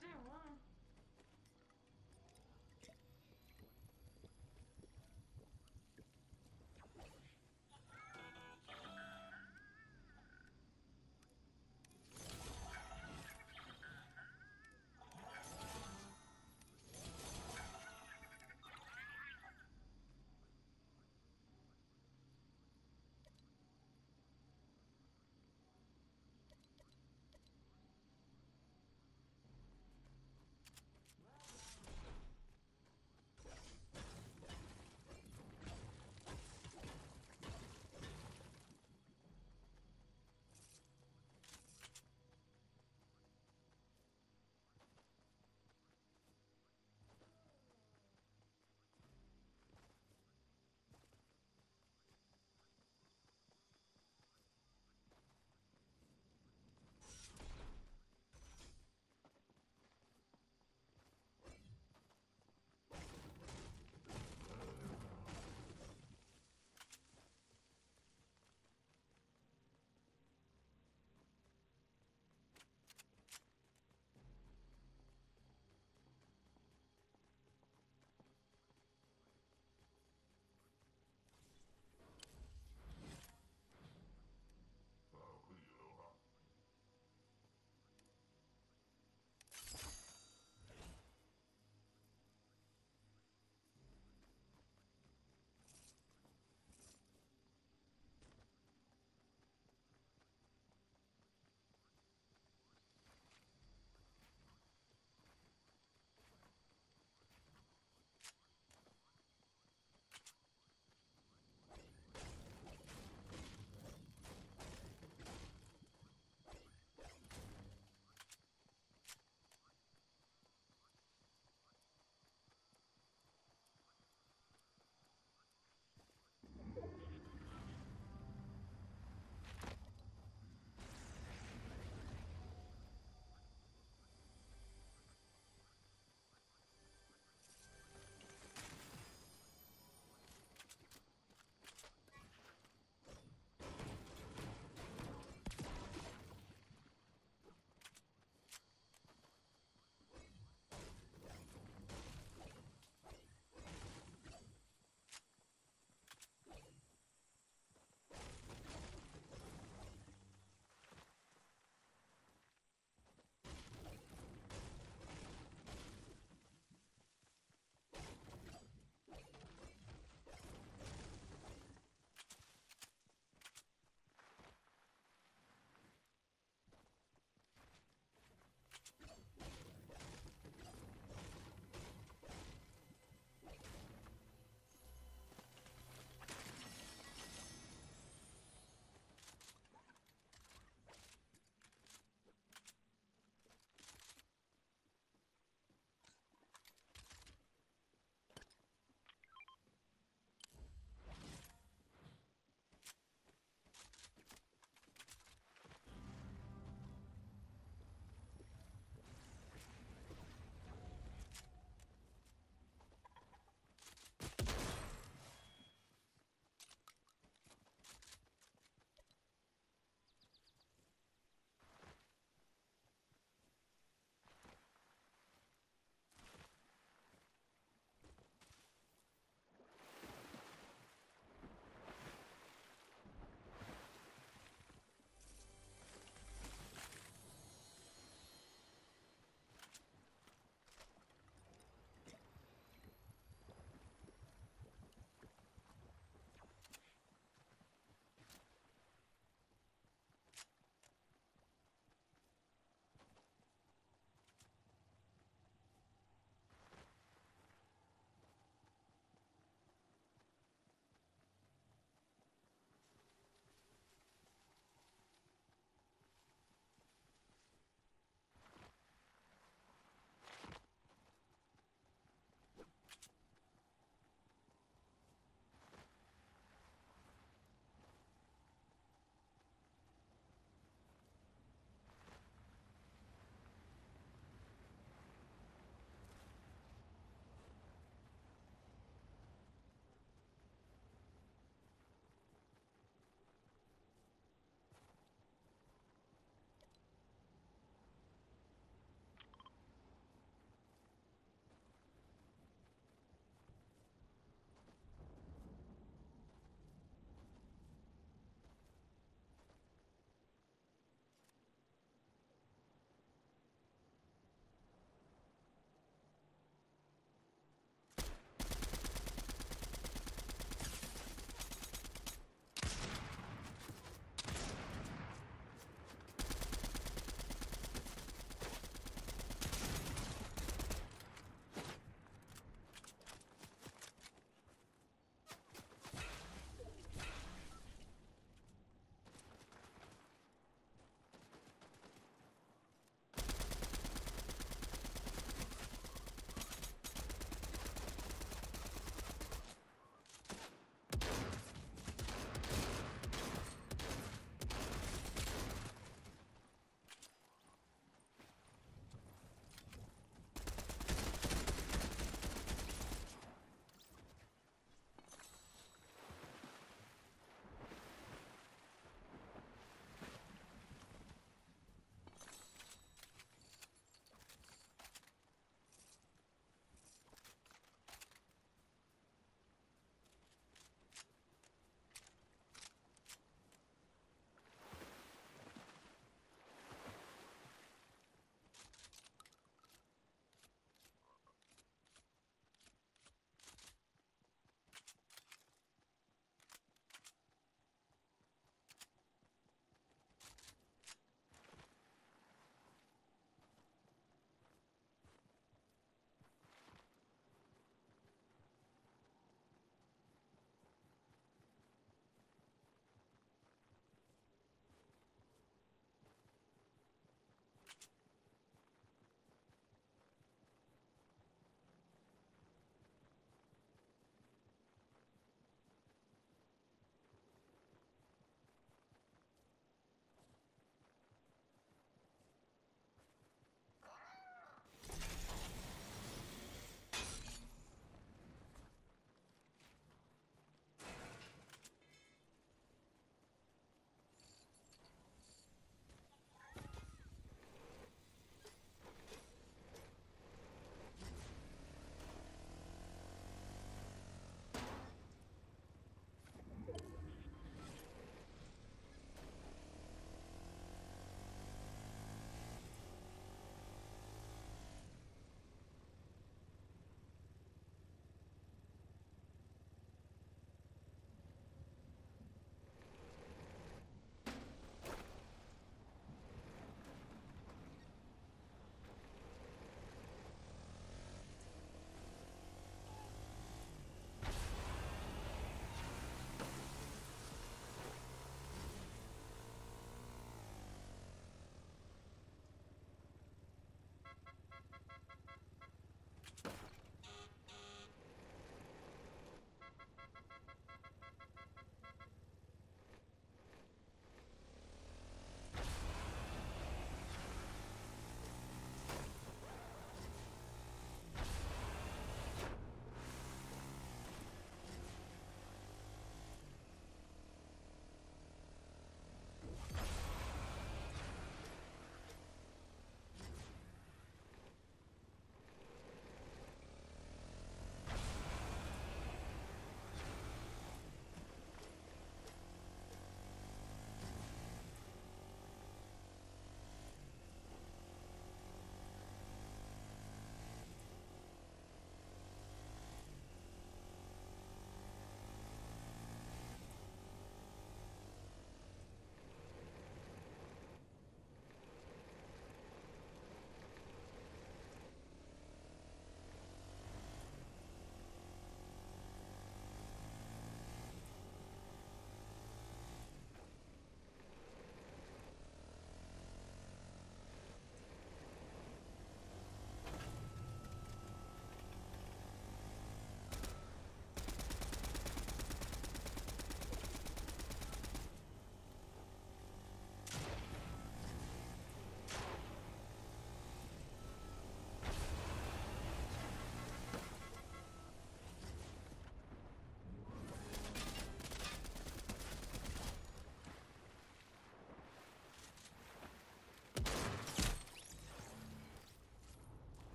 understand why.